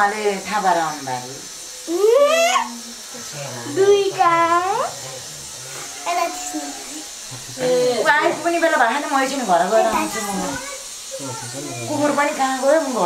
उहाँले थापा राख्नुभएको ए आइपुग्ने बेला भएन म एकछिन घर गएर आउँछु म कुकुर पनि कहाँ गयो म